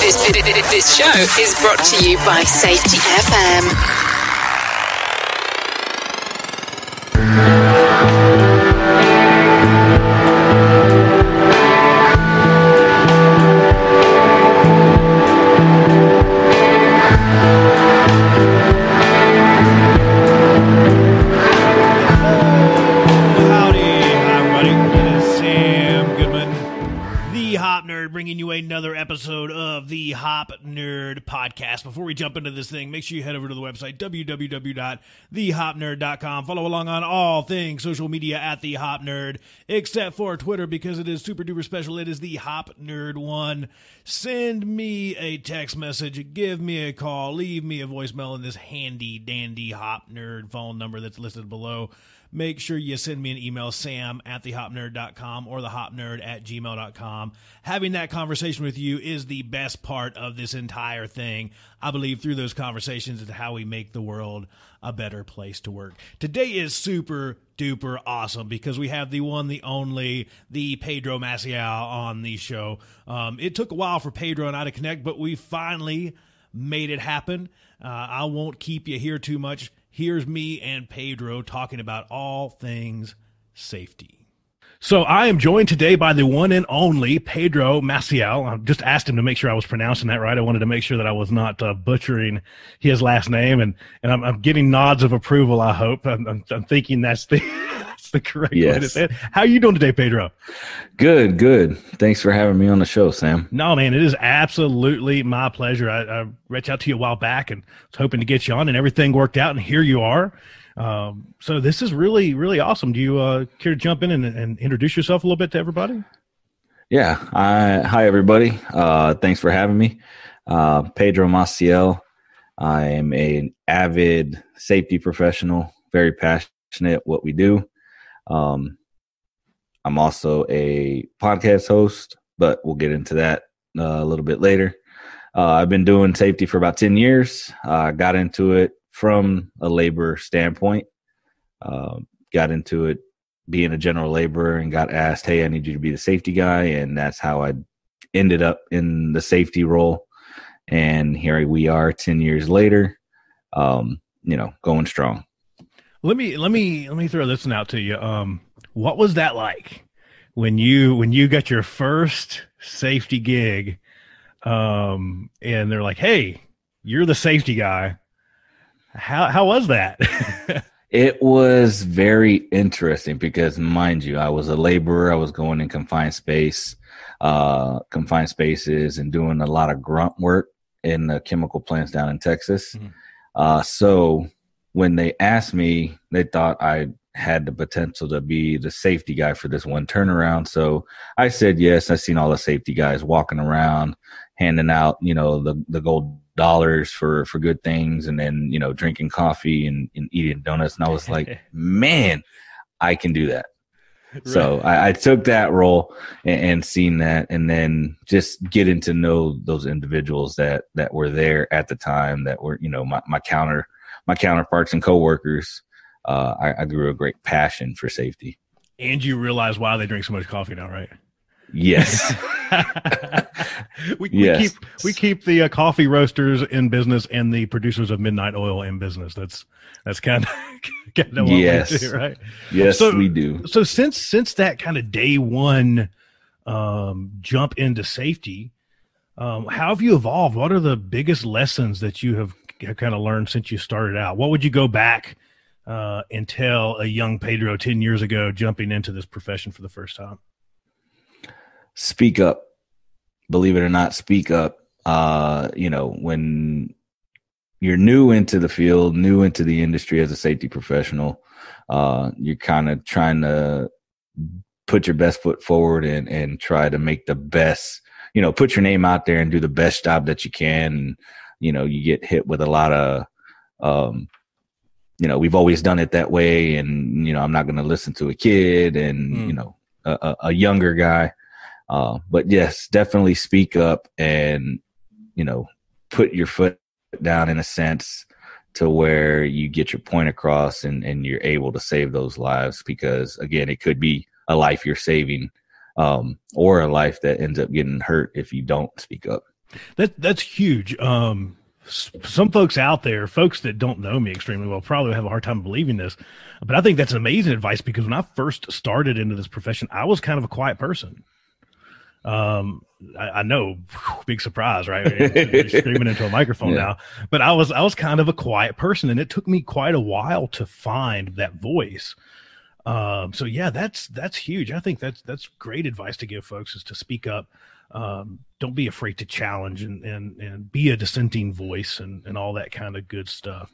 This, this, this, show is brought to you by Safety FM. Another episode of the Hop Nerd Podcast. Before we jump into this thing, make sure you head over to the website www.thehopnerd.com. Follow along on all things social media at the Hop Nerd, except for Twitter because it is super duper special. It is the Hop Nerd One. Send me a text message, give me a call, leave me a voicemail in this handy dandy Hop Nerd phone number that's listed below make sure you send me an email, sam at thehopnerd.com or thehopnerd at gmail.com. Having that conversation with you is the best part of this entire thing. I believe through those conversations is how we make the world a better place to work. Today is super duper awesome because we have the one, the only, the Pedro Maciel on the show. Um, it took a while for Pedro and I to connect, but we finally made it happen. Uh, I won't keep you here too much. Here's me and Pedro talking about all things safety. So I am joined today by the one and only Pedro Maciel. I just asked him to make sure I was pronouncing that right. I wanted to make sure that I was not uh, butchering his last name, and and I'm, I'm getting nods of approval. I hope. I'm, I'm, I'm thinking that's the the correct way to Yes. say it. How you doing today, Pedro? Good, good. Thanks for having me on the show, Sam. No, man, it is absolutely my pleasure. I, I reached out to you a while back and was hoping to get you on, and everything worked out, and here you are. Um, so this is really, really awesome. Do you uh, care to jump in and, and introduce yourself a little bit to everybody? Yeah. I, hi, everybody. Uh, thanks for having me. Uh, Pedro Maciel. I am an avid safety professional, very passionate what we do. Um, I'm also a podcast host, but we'll get into that uh, a little bit later. Uh, I've been doing safety for about 10 years. I got into it from a labor standpoint. Uh, got into it being a general laborer and got asked, Hey, I need you to be the safety guy. And that's how I ended up in the safety role. And here we are 10 years later, um, you know, going strong. Let me let me let me throw this one out to you. Um, what was that like when you when you got your first safety gig? Um, and they're like, "Hey, you're the safety guy." How how was that? It was very interesting because, mind you, I was a laborer. I was going in confined space, uh, confined spaces, and doing a lot of grunt work in the chemical plants down in Texas. Mhm. Uh, so when they asked me, they thought I had the potential to be the safety guy for this one turnaround. So I said yes. I seen all the safety guys walking around, handing out, you know, the the gold dollars for for good things, and then you know drinking coffee and, and eating donuts. And I was like, man, I can do that. So I, I took that role and, and seen that, and then just getting to know those individuals that that were there at the time, that were you know my, my counter my counterparts and coworkers. Uh, I, I grew a great passion for safety. and you realize why they drink so much coffee now, right? Yes, we, Yes. we keep we keep the uh, coffee roasters in business and the producers of midnight oil in business. That's that's kind of kind of what Yes. we do, right? yes, So- we do. So since since that kind of day one um, jump into safety, um, how have you evolved? What are the biggest lessons that you have kind of learned since you started out? What would you go back uh, and tell a young Pedro ten years ago jumping into this profession for the first time? speak up believe it or not speak up uh you know when you're new into the field new into the industry as a safety professional uh you're kind of trying to put your best foot forward and and try to make the best you know put your name out there and do the best job that you can and you know you get hit with a lot of um you know we've always done it that way and you know i'm not going to listen to a kid and Hmm. you know a, a, a younger guy uh, but yes, definitely speak up and you know put your foot down in a sense to where you get your point across and and you're able to save those lives because again, it could be a life you're saving um, or a life that ends up getting hurt if you don't speak up. That that's huge. Um, some folks out there, folks that don't know me extremely well, probably have a hard time believing this. But I think that's amazing advice because when I first started into this profession, I was kind of a quiet person. Um, I, I know, big surprise, right? screaming into a microphone yeah. now, but I was I was kind of a quiet person, and it took me quite a while to find that voice. Um, so yeah, that's that's huge. I think that's that's great advice to give folks is to speak up um, don't be afraid to challenge and, and, and be a dissenting voice and, and all that kind of good stuff.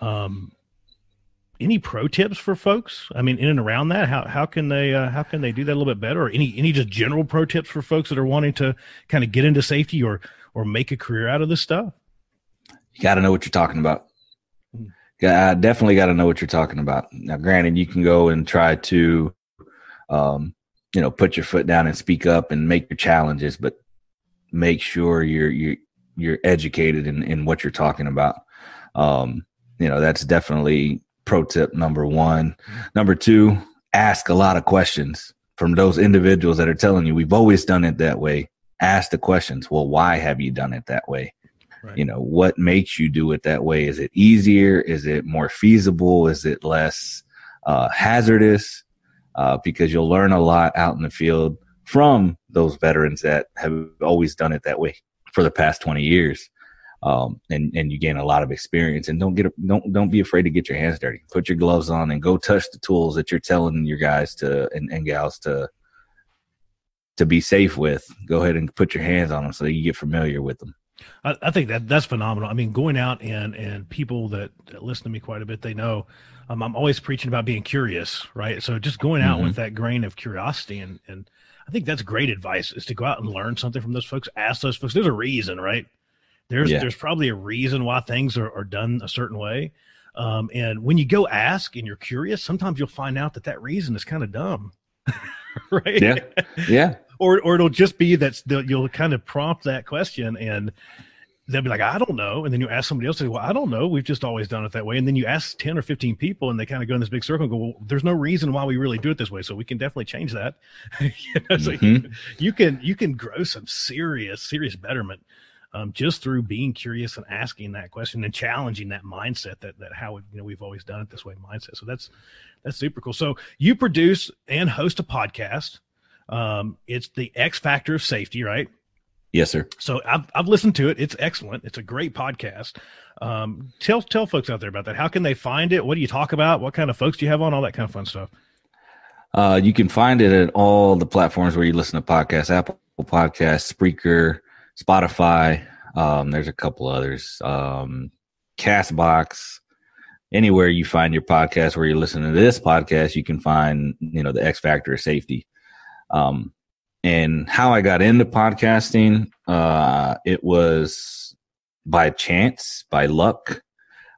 Um, any pro tips for folks? I mean, in and around that, how, how can they, uh, how can they do that a little bit better or any, any just general pro tips for folks that are wanting to kind of get into safety or, or make a career out of this stuff? You got to know what you're talking about. Yeah, I definitely got to know what you're talking about. Now, granted, you can go and try to, um, you know put your foot down and speak up and make your challenges but make sure you're you're you're educated in in what you're talking about. Um you know that's definitely pro tip number one. Number two ask a lot of questions from those individuals that are telling you we've always done it that way. Ask the questions well why have you done it that way? Right. you know what makes you do it that way? Is it easier? Is it more feasible? Is it less uh, hazardous uh, because you'll learn a lot out in the field from those veterans that have always done it that way for the past 20 years. Um, and, and you gain a lot of experience and don't get, don't, don't be afraid to get your hands dirty. Put your gloves on and go touch the tools that you're telling your guys to, and, and gals to, to be safe with. Go ahead and put your hands on them so you get familiar with them. I, I, think that that's phenomenal. I mean, going out and and people that, that listen to me quite a bit, they know um, I'm always preaching about being curious, right? So just going out mm-hmm. with that grain of curiosity and and I think that's great advice is to go out and learn something from those folks. Ask those folks. There's a reason, right? There's yeah. there's probably a reason why things are, are done a certain way. Um, and when you go ask and you're curious, sometimes you'll find out that that reason is kind of dumb, right? Yeah, yeah. or or it'll just be that you'll kind of prompt that question and they'll be like, I don't know. And then you ask somebody else, say, well, I don't know. We've just always done it that way. And then you ask 10 or 15 people and they kind of go in this big circle and go, well, there's no reason why we really do it this way. So we can definitely change that. you know, mm-hmm. you, you, can, you can grow some serious, serious betterment um, just through being curious and asking that question and challenging that mindset that, that how, you know, we've always done it this way mindset. So that's, that's super cool. So you produce and host a podcast. Um, it's the X factor of safety, right? Yes, sir. So I've I've listened to it. It's excellent. It's a great podcast. Um, tell tell folks out there about that. How can they find it? What do you talk about? What kind of folks do you have on? All that kind of fun stuff. Uh, you can find it at all the platforms where you listen to podcasts: Apple Podcasts, Spreaker, Spotify. Um, there's a couple others. Um, Castbox. Anywhere you find your podcast, where you're listening to this podcast, you can find you know the X Factor of safety. Um, and how I got into podcasting, uh, it was by chance, by luck.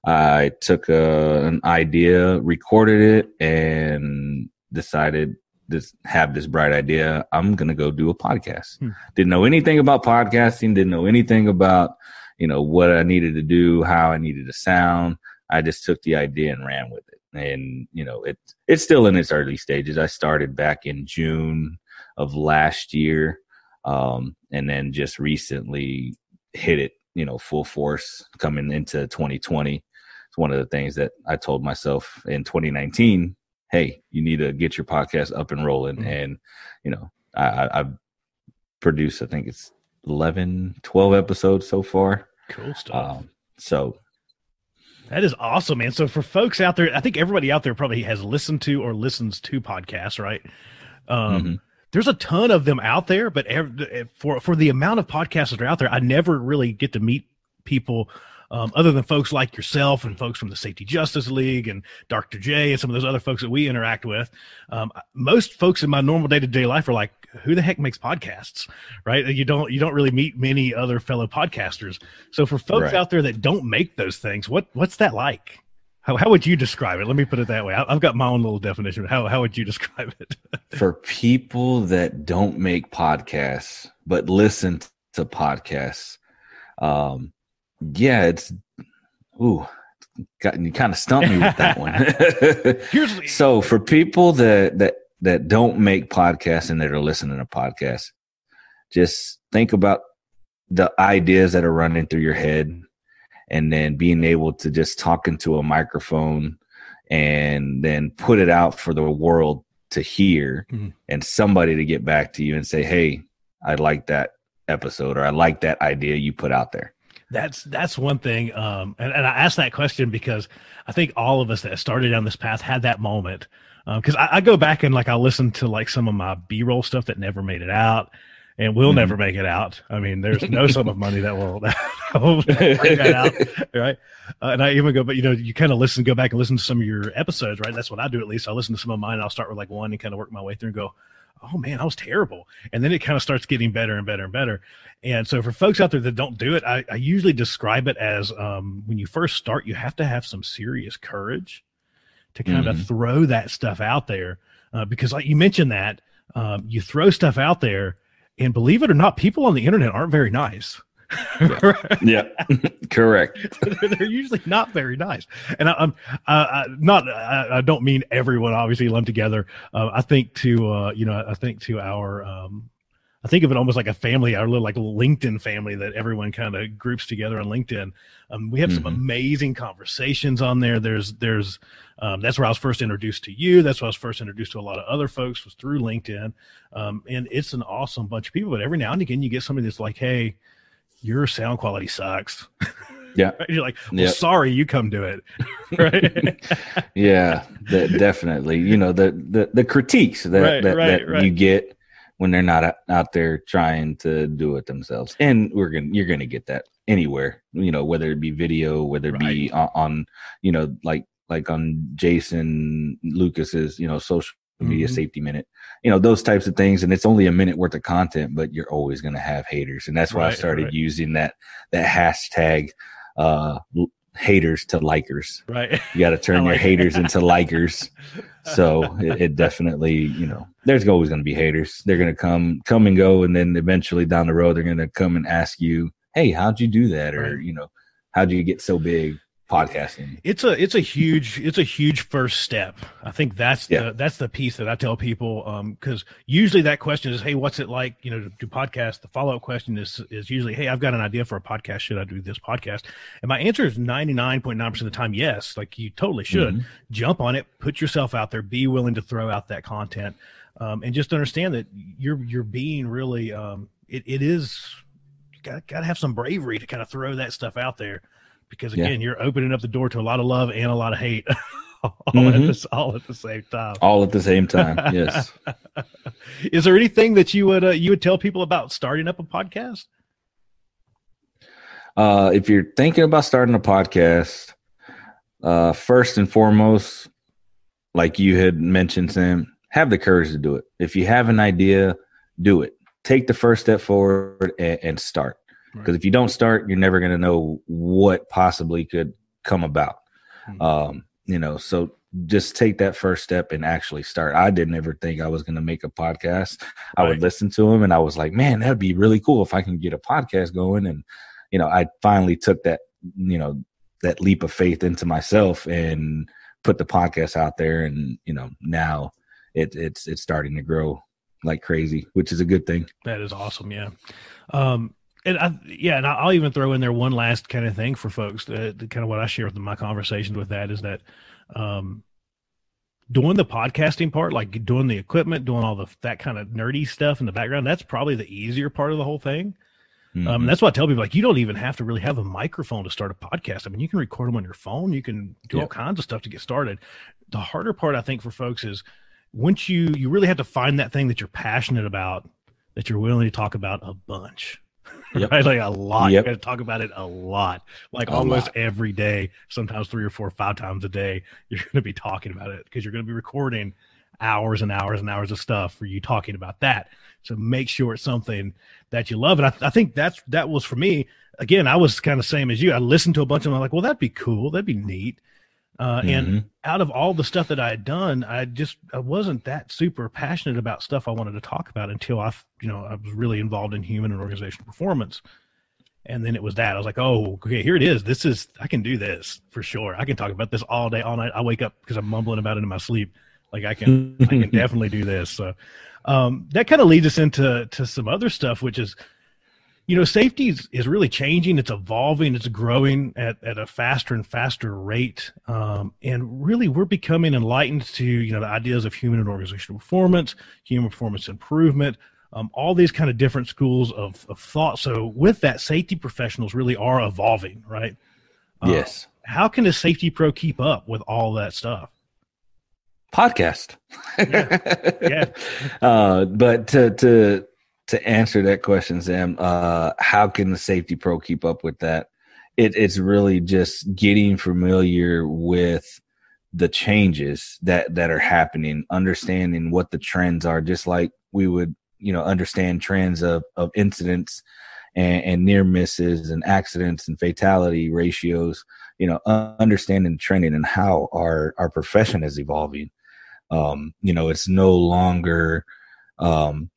I took a, an idea, recorded it, and decided to have this bright idea. I'm gonna go do a podcast. Hmm. Didn't know anything about podcasting. Didn't know anything about you know what I needed to do, how I needed to sound. I just took the idea and ran with it. And you know, it it's still in its early stages. I started back in June of last year, um, and then just recently hit it, you know, full force coming into 2020. It's one of the things that I told myself in 2019. Hey, you need to get your podcast up and rolling, mm-hmm. and you know, I, I've produced, I think it's 11, 12 episodes so far. Cool stuff. Um, so that is awesome, man. So for folks out there, I think everybody out there probably has listened to or listens to podcasts, right? Um, mm-hmm there's a ton of them out there, but for for the amount of podcasts that are out there, I never really get to meet people um, other than folks like yourself and folks from the Safety Justice League and Dr. J and some of those other folks that we interact with. Um, most folks in my normal day to day life are like, "Who the heck makes podcasts?" Right? You don't you don't really meet many other fellow podcasters. So for folks right. out there that don't make those things, what what's that like? How, how would you describe it? Let me put it that way. I, have got my own little definition. How, how would you describe it? For people that don't make podcasts, but listen to podcasts, um, yeah, it's, ooh, got, you kind of stumped me with that one. so for people that, that, that don't make podcasts and that are listening to podcasts, just think about the ideas that are running through your head and then being able to just talk into a microphone and then put it out for the world to hear mm-hmm. and somebody to get back to you and say, Hey, I like that episode or I like that idea you put out there. That's that's one thing. Um, and, and I asked that question because I think all of us that started down this path had that moment. Because um, I, I, go back and like I'll listen to like some of my B roll stuff that never made it out and we'll mm-hmm. never make it out. I mean, there's no sum of money that will, that will bring that out, right? Uh, and I even go, but you know, you kind of listen, go back and listen to some of your episodes, right? That's what I do at least. I listen to some of mine. I'll start with like one and kind of work my way through and go, oh man, I was terrible. And then it kind of starts getting better and better and better. And so for folks out there that don't do it, I, I usually describe it as um, when you first start, you have to have some serious courage to kind mm-hmm. of throw that stuff out there. Uh, because like you mentioned that, um, you throw stuff out there and believe it or not, people on the internet aren't very nice. yeah, yeah. correct. They're usually not very nice, and I, am uh, not. I, I, don't mean everyone obviously lumped together. Uh, I think to uh, you know, I think to our. Um, I think of it almost like a family, our little like LinkedIn family that everyone kind of groups together on LinkedIn. Um, we have mm-hmm. some amazing conversations on there. There's there's um, that's where I was first introduced to you. That's where I was first introduced to a lot of other folks was through LinkedIn. Um, and it's an awesome bunch of people. But every now and again, you get somebody that's like, "Hey, your sound quality sucks." Yeah, you're like, "Well, yep. sorry, you come do it." right? yeah, definitely. You know the the, the critiques that right, that, right, that right. you get when they're not out there trying to do it themselves. And we're gonna you're gonna get that anywhere, you know, whether it be video, whether it be on, on you know, like like on Jason Lucas's, you know, social media mm-hmm. safety minute, you know, those types of things. And it's only a minute worth of content, but you're always going to have haters. And that's why right, I started right. using that, that hashtag, uh, haters to likers. Right. You got to turn like your haters into likers. So it, it, definitely, you know, there's always going to be haters. They're going to come, come and go. And then eventually down the road, they're going to come and ask you, Hey, how'd you do that? Or, right. you know, how'd you get so big? Podcasting. It's a it's a huge it's a huge first step. I think that's yeah. the that's the piece that I tell people because um, usually that question is, hey, what's it like? You know, to do podcast. The follow up question is is usually, hey, I've got an idea for a podcast. Should I do this podcast? And my answer is ninety nine point nine percent of the time, yes. Like you totally should mm-hmm. jump on it, put yourself out there, be willing to throw out that content, um, and just understand that you're you're being really um, it, it is got got to have some bravery to kind of throw that stuff out there because again, yeah. you're opening up the door to a lot of love and a lot of hate. all, mm-hmm. at the, all at the same time. All at the same time. Yes. Is there anything that you would uh, you would tell people about starting up a podcast? Uh, if you're thinking about starting a podcast, uh, first and foremost, like you had mentioned, Sam, have the courage to do it. If you have an idea, do it. Take the first step forward and, and start. Because right. if you don't start, you're never going to know what possibly could come about. Mm-hmm. Um, you know, so just take that first step and actually start. I didn't ever think I was going to make a podcast. Right. I would listen to them and I was like, man, that'd be really cool if I can get a podcast going. And, you know, I finally took that, you know, that leap of faith into myself and put the podcast out there. And, you know, now it, it's, it's starting to grow like crazy, which is a good thing. That is awesome. Yeah. Um, and I, yeah, and I'll even throw in there one last kind of thing for folks. That, kind of what I share with my conversations with that is that, um, doing the podcasting part, like doing the equipment, doing all the that kind of nerdy stuff in the background, that's probably the easier part of the whole thing. Um, mm-hmm. Um, that's why I tell people like you don't even have to really have a microphone to start a podcast. I mean, you can record them on your phone. You can do all kinds of stuff to get started. The harder part, I think, for folks is once you you really have to find that thing that you're passionate about, that you're willing to talk about a bunch yep. right? Like a lot. Yep. You got to talk about it a lot, like a almost lot. every day, sometimes three or four, five times a day. You're going to be talking about it because you're going to be recording hours and hours and hours of stuff for you talking about that. So make sure it's something that you love. And I, I think that's that was for me. Again, I was kind of same as you. I listened to a bunch of them. I'm like, well, that'd be cool. That'd be neat. Uh, mm-hmm. And out of all the stuff that I had done, I just I wasn't that super passionate about stuff I wanted to talk about until I, you know, I was really involved in human and organizational performance. And then it was that I was like, oh, okay, here it is. This is I can do this for sure. I can talk about this all day, all night. I wake up because I'm mumbling about it in my sleep. Like I can, I can definitely do this. So um, that kind of leads us into to some other stuff, which is you know, safety is, is really changing. It's evolving. It's growing at, at a faster and faster rate. Um, and really, we're becoming enlightened to, you know, the ideas of human and organizational performance, human performance improvement, um, all these kind of different schools of, of thought. So with that, safety professionals really are evolving, right? Uh, yes. How can a safety pro keep up with all that stuff? Podcast. yeah. yeah. Uh, but to, to, to answer that question, Sam, uh, how can the safety pro keep up with that? It, it's really just getting familiar with the changes that that are happening, understanding what the trends are, just like we would, you know, understand trends of of incidents and, and near misses and accidents and fatality ratios. You know, understanding the trending and how our our profession is evolving. Um, you know, it's no longer um,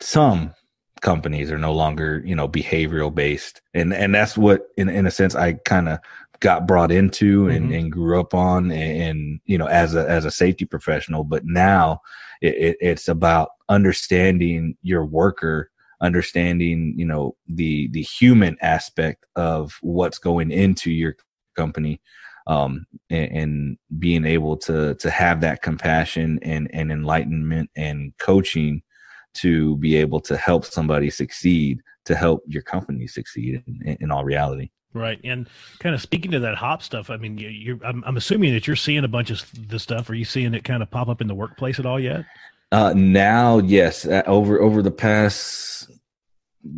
some companies are no longer you know behavioral based and and that's what in in a sense i kind of got brought into and, mm-hmm. and grew up on and, and, you know as a as a safety professional but now it, it, it's about understanding your worker understanding you know the the human aspect of what's going into your company um, and, and, being able to to have that compassion and and enlightenment and coaching to be able to help somebody succeed to help your company succeed in, in all reality. Right and kind of speaking to that hop stuff i mean you, I'm, I'm, assuming that you're seeing a bunch of this stuff. Are you seeing it kind of pop up in the workplace at all yet? Uh, now yes. Uh, over over the past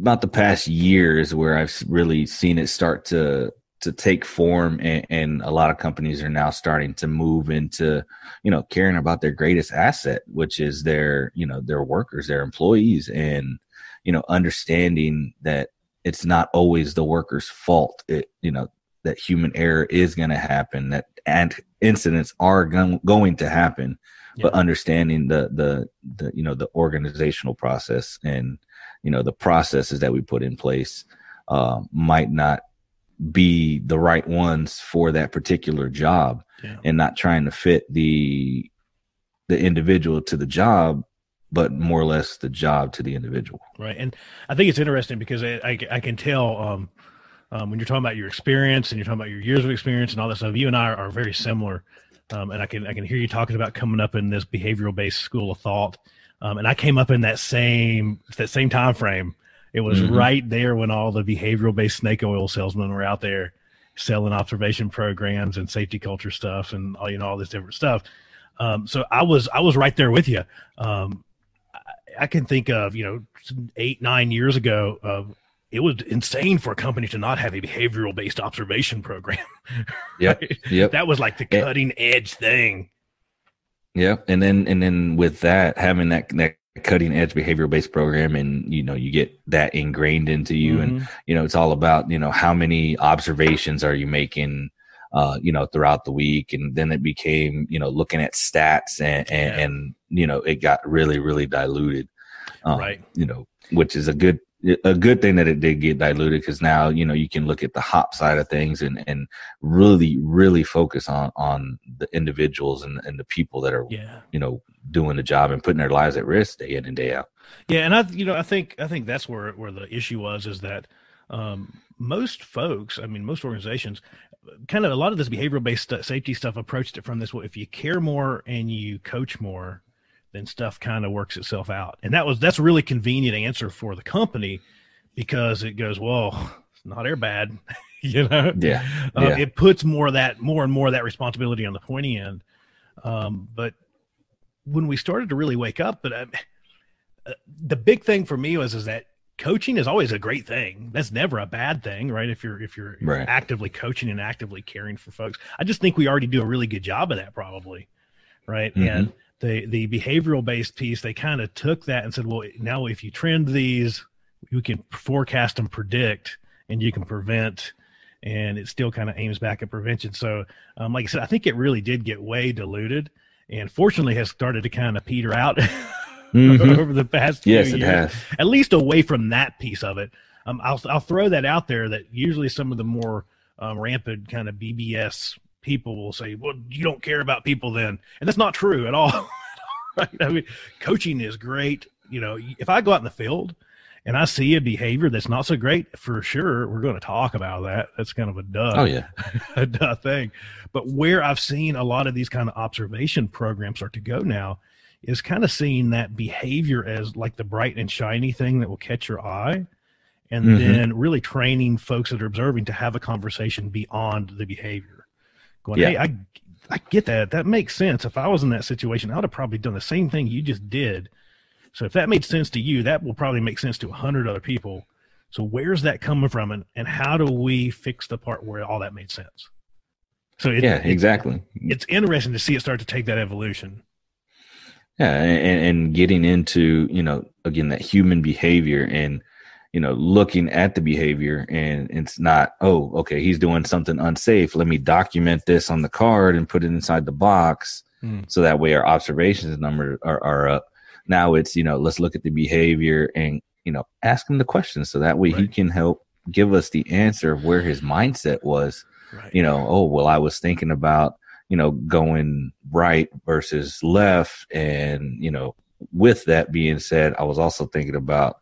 about the past years where i've really seen it start to to take form and, and, a lot of companies are now starting to move into you know caring about their greatest asset which is their you know their workers their employees and you know understanding that it's not always the worker's fault it you know that human error is going to happen that and incidents are going, going to happen yeah. but understanding the the the you know the organizational process and you know the processes that we put in place uh, might not be the right ones for that particular job yeah. and not trying to fit the the individual to the job but more or less the job to the individual. Right. And i think it's interesting because i, I, I can tell um, um, when you're talking about your experience and you're talking about your years of experience and all that stuff you and i are, are very similar. Um, and i can i can hear you talking about coming up in this behavioral based school of thought. Um, and i came up in that same that same time frame it was mm-hmm. right there when all the behavioral based snake oil salesmen were out there selling observation programs and safety culture stuff and all you know all this different stuff. Um, so I was I was right there with you. Um, I, I, can think of you know eight nine years ago. Uh, it was insane for a company to not have a behavioral based observation program. Yeah, yep. That was like the cutting edge thing. Yeah, and then and then with that having that that cutting edge behavioral based program and you know you get that ingrained into you mm-hmm. and you know it's all about you know how many observations are you making uh you know throughout the week and then it became you know looking at stats and and, yeah. and you know it got really really diluted um, right you know which is a good a good thing that it did get diluted because now you know you can look at the hop side of things and and really really focus on on the individuals and and the people that are yeah. you know doing the job and putting their lives at risk day in and day out. Yeah, and I you know I think I think that's where where the issue was is that um, most folks, I mean most organizations, kind of a lot of this behavioral based safety stuff approached it from this well if you care more and you coach more then stuff kind of works itself out. And that was that's a really convenient answer for the company because it goes, well, it's not air bad, you know. Yeah. Um, yeah. It puts more of that more and more of that responsibility on the pointy end. Um, but when we started to really wake up, but uh, uh, the big thing for me was is that coaching is always a great thing. That's never a bad thing, right? If you're if you're, right. actively coaching and actively caring for folks, I just think we already do a really good job of that, probably, right? Mm-hmm. And the the behavioral based piece, they kind of took that and said, well, now if you trend these, you can forecast and predict, and you can prevent, and it still kind of aims back at prevention. So, um, like I said, I think it really did get way diluted, and fortunately has started to kind of peter out mm-hmm. over the past yes, few years, at least away from that piece of it. Um, I'll I'll throw that out there that usually some of the more um, rampant kind of BBS people will say, "Well, you don't care about people then," and that's not true at all. right? I mean, coaching is great. You know, if I go out in the field and I see a behavior that's not so great, for sure, we're going to talk about that. That's kind of a duh. Oh yeah, a duh thing. But where I've seen a lot of these kind of observation programs start to go now is kind of seeing that behavior as like the bright and shiny thing that will catch your eye. And mm-hmm. then really training folks that are observing to have a conversation beyond the behavior. Going, yeah. hey, I I get that. That makes sense. If I was in that situation, I would have probably done the same thing you just did so if that made sense to you, that will probably make sense to a hundred other people. So where's that coming from, and, and how do we fix the part where all that made sense? So it, yeah, exactly. It, it's interesting to see it start to take that evolution. Yeah, and, and getting into you know again that human behavior and you know looking at the behavior and it's not oh okay he's doing something unsafe let me document this on the card and put it inside the box mm. so that way our observations number are, are up now it's, you know, let's look at the behavior and, you know, ask him the questions so that way right. he can help give us the answer of where his mindset was. Right. You know, oh, well, I was thinking about, you know, going right versus left. And, you know, with that being said, I was also thinking about,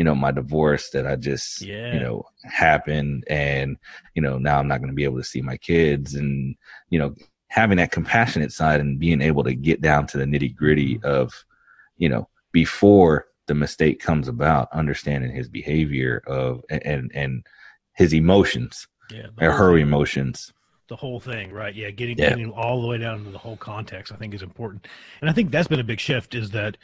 you know, my divorce that I just, yeah. you know, happened. And, you know, now I'm not going to be able to see my kids. And, you know, having that compassionate side and being able to get down to the nitty gritty of, you know, before the mistake comes about, understanding his behavior of and and his emotions, yeah, or her thing. emotions. The whole thing, right? Yeah, getting yeah. getting all the way down to the whole context, I think is important, and I think that's been a big shift. Is that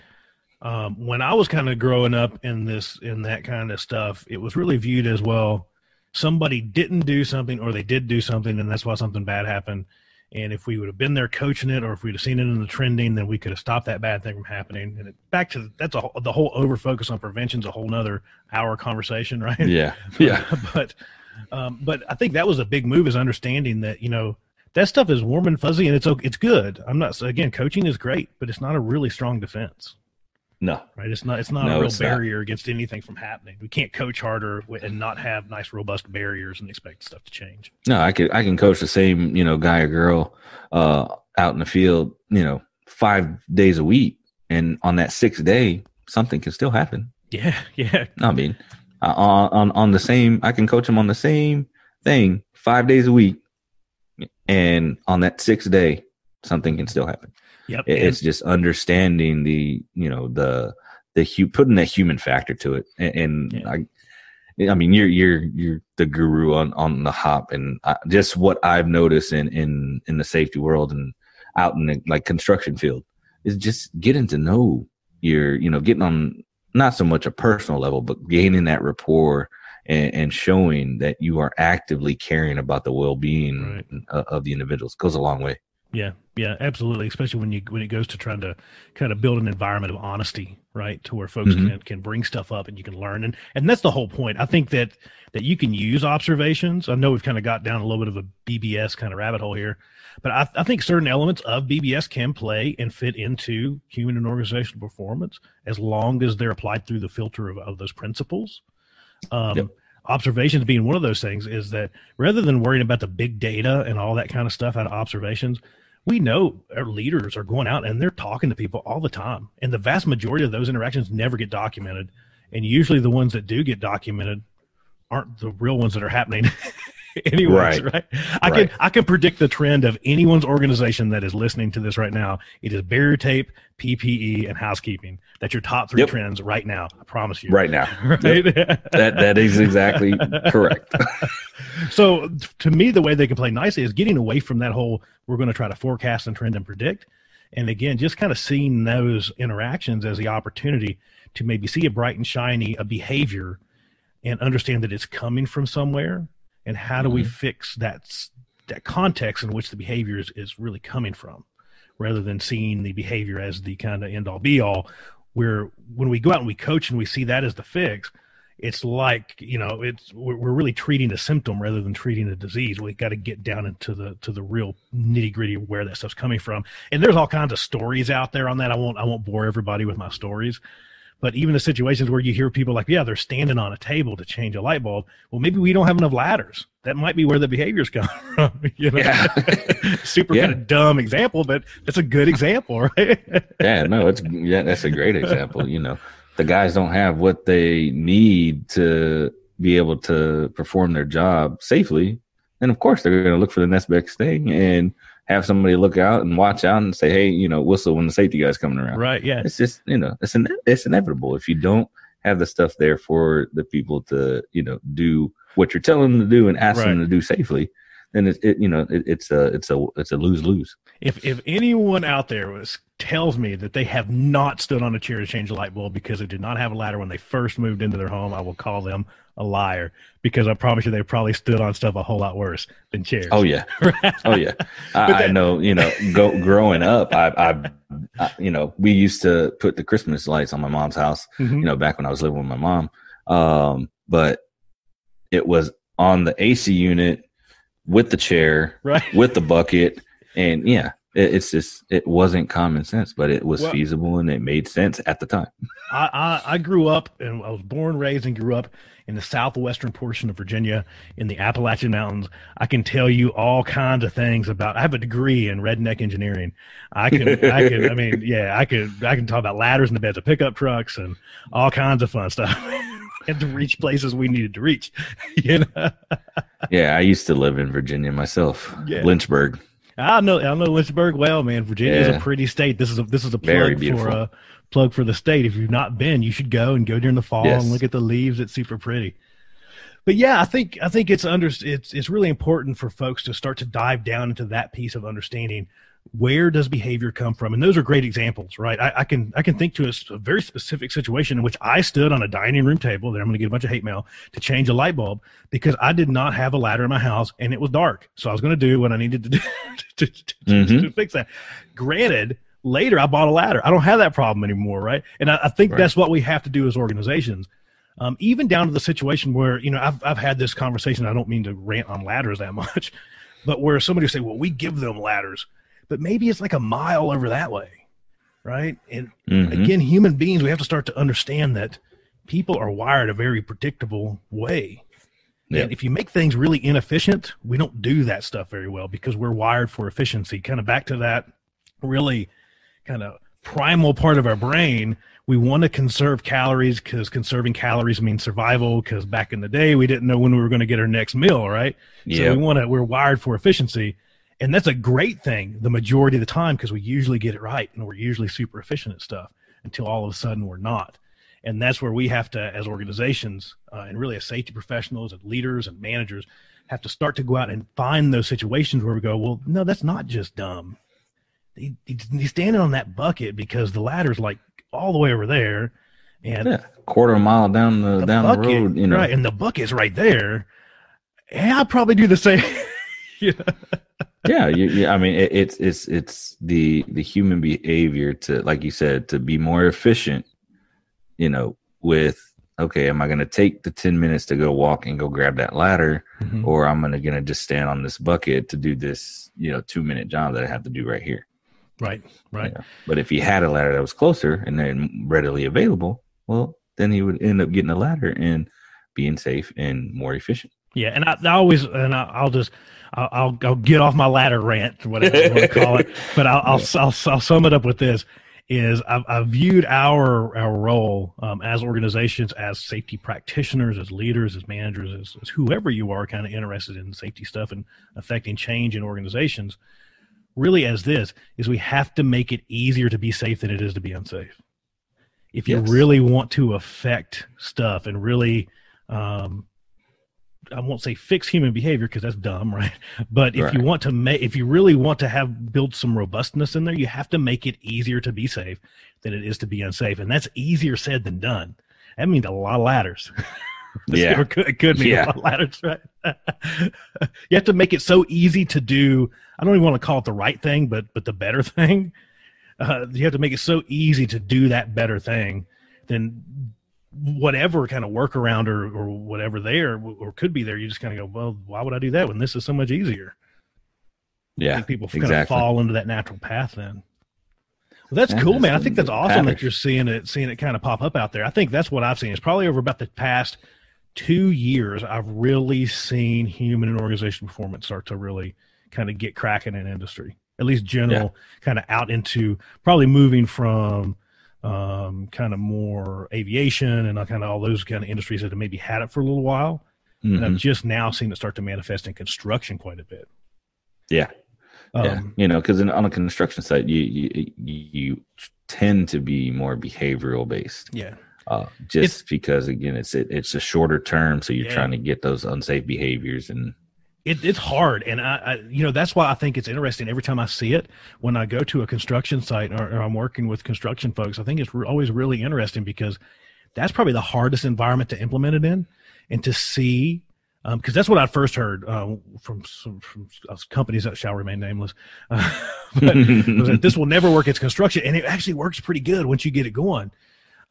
um, when I was kind of growing up in this in that kind of stuff, it was really viewed as well. Somebody didn't do something, or they did do something, and that's why something bad happened and if we would have been there coaching it, or if we'd have seen it in the trending, then we could have stopped that bad thing from happening. And it, back to that's a the whole over focus on prevention is a whole nother hour conversation, right? Yeah, yeah. but um, but I think that was a big move is understanding that you know that stuff is warm and fuzzy and it's it's good. I'm not again coaching is great, but it's not a really strong defense. No, right. It's not. It's not no, a real barrier not. against anything from happening. We can't coach harder and not have nice, robust barriers and expect stuff to change. No, I can. I can coach the same, you know, guy or girl uh, out in the field, you know, five days a week, and on that sixth day, something can still happen. Yeah, yeah. I mean, uh, on on the same, I can coach them on the same thing five days a week, and on that sixth day, something can still happen. Yep. It's just understanding the, you know, the, the hu- putting that human factor to it. And, and yeah. I, I mean, you're, you're, you're the guru on, on the hop and I, just what I've noticed in, in, in the safety world and out in the like construction field is just getting to know your, you know, getting on not so much a personal level, but gaining that rapport and, and, showing that you are actively caring about the well-being right. of, of the individuals goes a long way. Yeah, yeah, absolutely. Especially when you when it goes to trying to kind of build an environment of honesty, right, to where folks mm-hmm. can can bring stuff up and you can learn, and and that's the whole point. I think that that you can use observations. I know we've kind of got down a little bit of a BBS kind of rabbit hole here, but I, I think certain elements of BBS can play and fit into human and organizational performance as long as they're applied through the filter of, of those principles. Um, yep observations being one of those things is that rather than worrying about the big data and all that kind of stuff out of observations, we know our leaders are going out and they're talking to people all the time. And the vast majority of those interactions never get documented. And usually the ones that do get documented aren't the real ones that are happening. anyways, right. right? I right. can I can predict the trend of anyone's organization that is listening to this right now. It is barrier tape, PPE, and housekeeping. That's your top three yep. trends right now. I promise you. Right now. right? Yep. that that is exactly correct. so to me, the way they can play nicely is getting away from that whole we're going to try to forecast and trend and predict. And again, just kind of seeing those interactions as the opportunity to maybe see a bright and shiny a behavior and understand that it's coming from somewhere and how do mm-hmm. we fix that that context in which the behavior is, is really coming from? Rather than seeing the behavior as the kind of end all be all where when we go out and we coach and we see that as the fix it's like you know it's we're, we're really treating a symptom rather than treating a disease. We got to get down into the to the real nitty gritty of where that stuff's coming from. And there's all kinds of stories out there on that. I won't i won't bore everybody with my stories but even the situations where you hear people like, yeah, they're standing on a table to change a light bulb. Well, maybe we don't have enough ladders. That might be where the behaviors come from. You know? Yeah. Super yeah. kind of dumb example, but it's a good example, right? yeah, no, it's yeah, that's a great example. You know, the guys don't have what they need to be able to perform their job safely, And of course they're going to look for the next best thing and have somebody look out and watch out and say, hey, you know, whistle when the safety guy's coming around. Right. Yeah. It's just you know, it's an it's inevitable if you don't have the stuff there for the people to you know do what you're telling them to do and ask Right. them to do safely. Then it, it you know it, it's a it's a it's a lose lose. If if anyone out there was tells me that they have not stood on a chair to change a light bulb because they did not have a ladder when they first moved into their home, I will call them a liar because I promise you they probably stood on stuff a whole lot worse than chairs. Oh yeah, oh yeah. I, I know. You know, go growing up, I, I, I, you know, we used to put the Christmas lights on my mom's house. Mhm. You know, back when I was living with my mom. Um, but it was on the AC unit with the chair, right. with the bucket, and yeah, it, it's just it wasn't common sense, but it was Well- feasible and it made sense at the time. I, I, I grew up and I was born, raised, and grew up in the southwestern portion of Virginia in the Appalachian Mountains. I can tell you all kinds of things about. I have a degree in redneck engineering. I can, I can, I mean, yeah, I could, I can talk about ladders in the beds of pickup trucks and all kinds of fun stuff. and to reach places we needed to reach, you know. Yeah, I used to live in Virginia myself, Yeah. Lynchburg. I know, I know Lynchburg well, man. Virginia is a pretty state. This is a this is a plug for a uh, plug for the state. If you've not been, you should go and go during the fall Yes. and look at the leaves. It's super pretty. But yeah, I think I think it's under it's it's really important for folks to start to dive down into that piece of understanding where does behavior come from, and those are great examples, right? I, I can I can think to a very specific situation in which I stood on a dining room table that I'm going to get a bunch of hate mail to change a light bulb because I did not have a ladder in my house and it was dark, so I was going to do what I needed to do to, to, Mhm. to fix that. Granted, later I bought a ladder. I don't have that problem anymore, right? And I, I think Right. that's what we have to do as organizations. Um, even down to the situation where you know I've I've had this conversation. I don't mean to rant on ladders that much, but where somebody will say, "Well, we give them ladders," but maybe it's like a mile over that way, right? And Mhm. again, human beings, we have to start to understand that people are wired a very predictable way. Yeah. And if you make things really inefficient, we don't do that stuff very well because we're wired for efficiency. Kind of back to that really kind of primal part of our brain. We want to conserve calories because conserving calories means survival. Because back in the day, we didn't know when we were going to get our next meal, right? So we want to. We're wired for efficiency, and that's a great thing the majority of the time because we usually get it right and we're usually super efficient at stuff until all of a sudden we're not. And that's where we have to, as organizations, uh, and really as safety professionals and leaders and managers, have to start to go out and find those situations where we go, well, no, that's not just dumb. He, he- he's standing on that bucket because the ladder's like all the way over there, and yeah, quarter mile down the, down the bucket, road. You know, right, and the bucket's right there. Yeah, I'll probably do the same. you know? yeah, you, you, I mean, it, it's it's it's the the human behavior to, like you said, to be more efficient. You know, with okay, am I going to take the ten minutes to go walk and go grab that ladder, Mhm. or I'm gonna gonna just stand on this bucket to do this, you know, two minute job that I have to do right here. Right, right. Yeah. But if he had a ladder that was closer and then readily available, well, then he would end up getting a ladder and being safe and more efficient. Yeah, and I, I always and I, I'll just I'll, I'll I'll get off my ladder rant, whatever you want to call it. But I'll I'll, I'll, I'll sum it up with this: is I've, I've viewed our our role um, as organizations, as safety practitioners, as leaders, as managers, as, as whoever you are, kind of interested in safety stuff and affecting change in organizations. Really, as this is, we have to make it easier to be safe than it is to be unsafe. If you Yes. really want to affect stuff and really um, I won't say fix human behavior because that's dumb, right? But if you want to make, if you really want to have build some robustness in there, you have to make it easier to be safe than it is to be unsafe, and that's easier said than done. That means a lot of ladders. Yeah. Or could, it could mean Yeah. a lot of ladders, right? you have to make it so easy to do. I don't even want to call it the right thing, but but the better thing. Uh, you have to make it so easy to do that better thing. Then whatever kind of workaround or, or whatever there or could be there, you just kind of go, well, why would I do that when this is so much easier? Yeah. people kind of fall into that natural path then. Well, that's Yeah, cool, man. I think that's awesome that you're seeing it, seeing it kind of pop up out there. I think that's what I've seen. It's probably over about the past two years. I've really seen human and organization performance start to really kind of get cracking in industry, at least general, kind of out into probably moving from um, kind of more aviation and kind of all those kind of industries that have maybe had it for a little while. Mm-hmm. And I've just now seen it start to manifest in construction quite a bit. Yeah. Um, yeah. You know, because on a construction site, you, you, you tend to be more behavioral based. Yeah. Uh, just it's, because again, it's it, it's a shorter term, so you're yeah. trying to get those unsafe behaviors and it, it's hard, and I, I, you know, that's why I think it's interesting. Every time I see it, when I go to a construction site or, or I'm working with construction folks, I think it's re- always really interesting because that's probably the hardest environment to implement it in, and to see because um, that's what I first heard uh, from some from companies that shall remain nameless. Uh, but this will never work. It's construction, and it actually works pretty good once you get it going.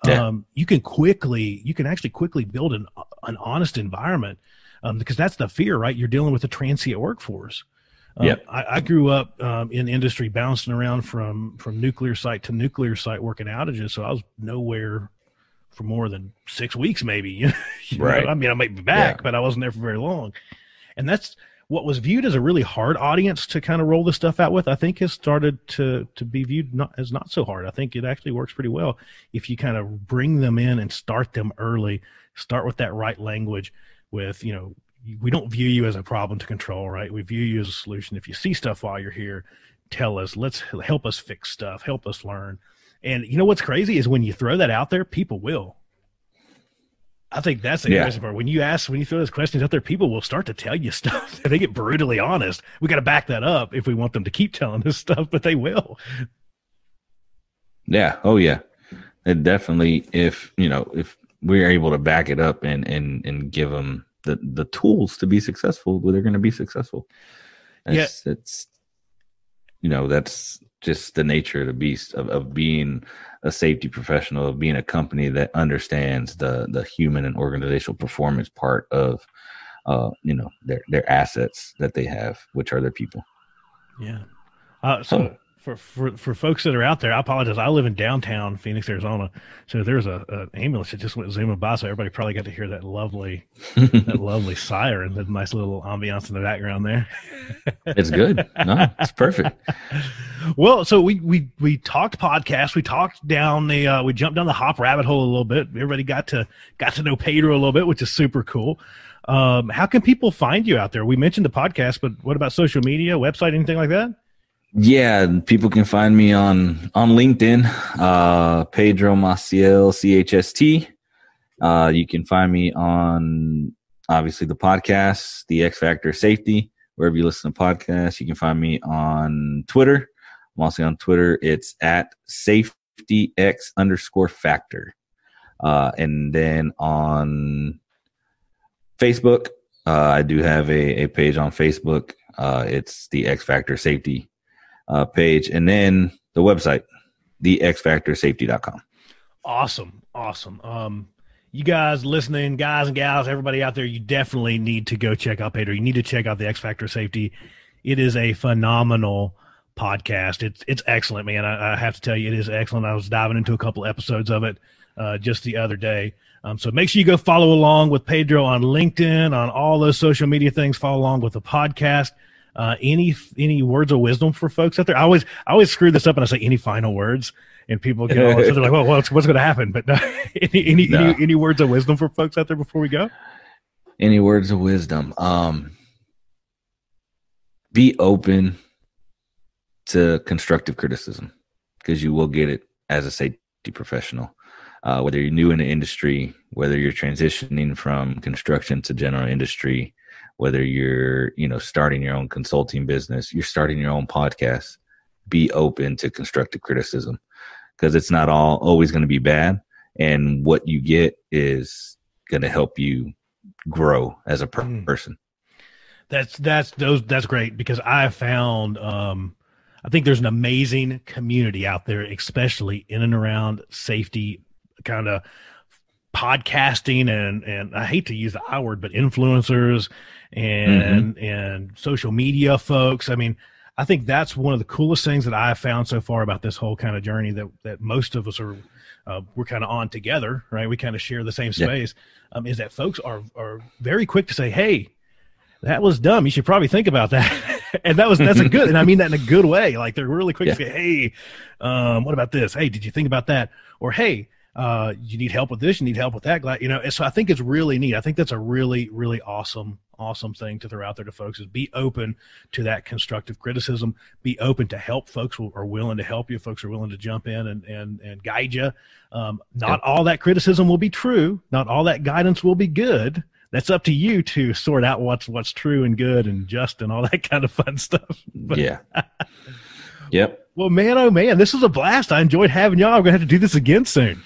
Yeah. Um, you can quickly, you can actually quickly build an an honest environment um, because that's the fear, right? You're dealing with a transient workforce. Um, yeah, I, I, grew up um, in industry, bouncing around from from nuclear site to nuclear site, working outages. So I was nowhere for more than six weeks, maybe. you right. Know? I mean, I might be back, yeah. but I wasn't there for very long. And that's what was viewed as a really hard audience to kind of roll this stuff out with. I think has started to to be viewed not as not so hard. I think it actually works pretty well if you kind of bring them in and start them early. Start with that right language with you know we don't view you as a problem to control right we view you as a solution if you see stuff while you're here tell us let's help us fix stuff help us learn and you know what's crazy is when you throw that out there people will I think that's the yeah. interesting part. When you ask, when you throw those questions out there, people will start to tell you stuff. they get brutally honest. We got to back that up if we want them to keep telling us stuff, but they will. Yeah. Oh, yeah. And definitely, if you know, if we're able to back it up and and and give them the the tools to be successful, where they're going to be successful. It's, yeah. it's you know that's just the nature of the beast of, of being a safety professional of being a company that understands the the human and organizational performance part of uh you know their their assets that they have which are their people yeah uh, so for, for for folks that are out there, I apologize. I live in downtown Phoenix, Arizona, so there's a, an ambulance that just went zooming by. So everybody probably got to hear that lovely that lovely siren, that nice little ambiance in the background there. it's good. No, it's perfect. well, so we we we talked podcast. We talked down the uh, we jumped down the hop rabbit hole a little bit. Everybody got to got to know Pedro a little bit, which is super cool. Um, how can people find you out there? We mentioned the podcast, but what about social media, website, anything like that? Yeah, people can find me on on LinkedIn, uh, Pedro Maciel CHST. Uh, you can find me on obviously the podcast, the X Factor Safety, wherever you listen to podcasts. You can find me on Twitter. I'm also on Twitter. It's at Safety X underscore Factor, uh, and then on Facebook, uh, I do have a, a page on Facebook. Uh, it's the X Factor Safety uh, page, and then the website, thexfactorsafety.com. Awesome, awesome. Um, you guys listening, guys and gals, everybody out there, you definitely need to go check out Pedro. You need to check out the X Factor Safety. It is a phenomenal podcast. It's it's excellent, man. I, I, have to tell you, it is excellent. I was diving into a couple episodes of it uh, just the other day. Um, so make sure you go follow along with Pedro on LinkedIn, on all those social media things. Follow along with the podcast. Uh, any any words of wisdom for folks out there? I always I always screw this up and I say any final words, and people get all so they're like, well, what's what's going to happen? But no, any any, no. any any words of wisdom for folks out there before we go? Any words of wisdom? Um, be open to constructive criticism because you will get it as a safety professional. Uh, whether you're new in the industry, whether you're transitioning from construction to general industry, whether you're you know starting your own consulting business you're starting your own podcast be open to constructive criticism because it's not all always going to be bad and what you get is going to help you grow as a per- mm. person that's that's those that's great because i found um i think there's an amazing community out there especially in and around safety kind of podcasting and and I hate to use the I word, but influencers and mm-hmm. and social media folks. I mean, I think that's one of the coolest things that I have found so far about this whole kind of journey that that most of us are uh, we're kind of on together, right? We kind of share the same space. Yeah. Um, is that folks are are very quick to say, "Hey, that was dumb. You should probably think about that." and that was that's a good, and I mean that in a good way. Like they're really quick yeah. to say, "Hey, um, what about this? Hey, did you think about that?" Or, "Hey, uh, you need help with this, you need help with that. Glad you know. So I think it's really neat. I think that's a really, really awesome, awesome thing to throw out there to folks is be open to that constructive criticism. Be open to help folks who are willing to help you. Folks are willing to jump in and and and guide you. Um, not all that criticism will be true. Not all that guidance will be good. That's up to you to sort out what's what's true and good and just and all that kind of fun stuff. But, yeah. yep. Well, man, oh man, this was a blast. I enjoyed having y'all. I'm gonna have to do this again soon.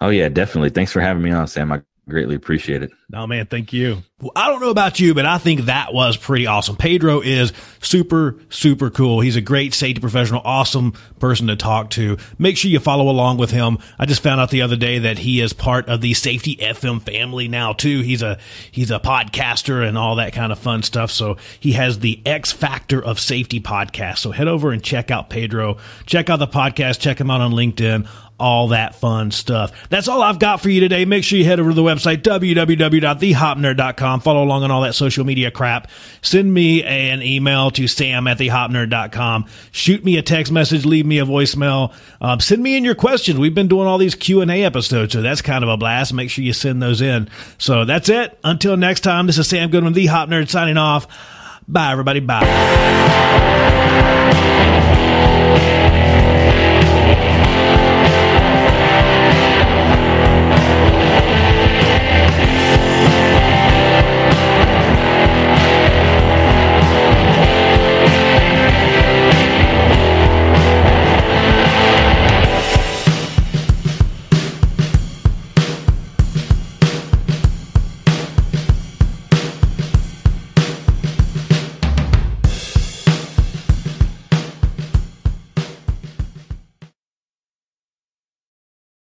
Oh yeah, definitely. Thanks for having me on, Sam. I greatly appreciate it. No, man, thank you. Well, I don't know about you, but I think that was pretty awesome. Pedro is super, super cool. He's a great safety professional, awesome person to talk to. Make sure you follow along with him. I just found out the other day that he is part of the Safety FM family now too. He's a he's a podcaster and all that kind of fun stuff. So he has the X Factor of Safety podcast. So head over and check out Pedro. Check out the podcast. Check him out on LinkedIn all that fun stuff. That's all I've got for you today. Make sure you head over to the website, www.thehopnerd.com. Follow along on all that social media crap. Send me an email to sam at thehopnerd.com. Shoot me a text message. Leave me a voicemail. Um, send me in your questions. We've been doing all these Q&A episodes, so that's kind of a blast. Make sure you send those in. So that's it. Until next time, this is Sam Goodman, The Hop Nerd, signing off. Bye, everybody. Bye.